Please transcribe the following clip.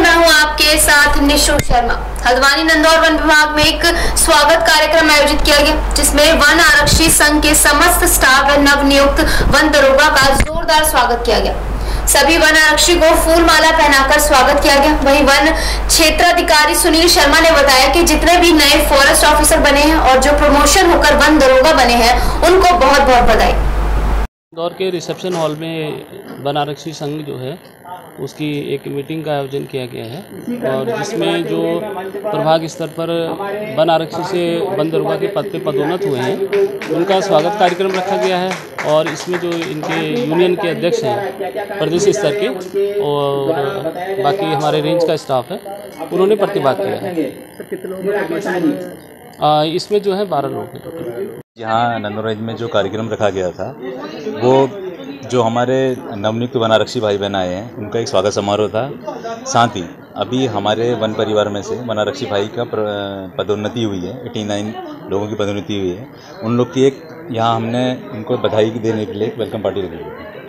मैं हूँ आपके साथ निशु शर्मा। हल्द्वानी नंदौर वन विभाग में एक स्वागत कार्यक्रम आयोजित किया गया, जिसमें वन आरक्षी संघ के समस्त स्टाफ व नव नियुक्त वन दरोगा का जोरदार स्वागत किया गया। सभी वन आरक्षी को फूल माला पहनाकर स्वागत किया गया। वहीं वन क्षेत्राधिकारी सुनील शर्मा ने बताया कि जितने भी नए फॉरेस्ट ऑफिसर बने हैं और जो प्रमोशन होकर वन दरोगा बने हैं, उनको बहुत बहुत बधाई। इंदौर के रिसेप्शन हॉल में बनारसी संघ जो है उसकी एक मीटिंग का आयोजन किया गया है और जिसमें जो प्रभाग स्तर पर वन आरक्षी से वन दरोगा के पद पे पदोन्नत हुए हैं उनका स्वागत कार्यक्रम रखा गया है और इसमें जो इनके यूनियन के अध्यक्ष हैं प्रदेश स्तर के और बाकी हमारे रेंज का स्टाफ है उन्होंने प्रतिभाग किया है। आ, इसमें जो है बारह लोग हैं। यहाँ नंदोरेज में जो कार्यक्रम रखा गया था वो जो हमारे नवनियुक्त वनारक्षी भाई बहन आए हैं, उनका एक स्वागत समारोह था। साथ ही, अभी हमारे वन परिवार में से वनारक्षी भाई का पदोन्नति हुई है, एटी नाइन लोगों की पदोन्नति हुई है। उन लोग की एक, यहाँ हमने उनको बधाई देने के लिए वेलकम पार्टी रखी है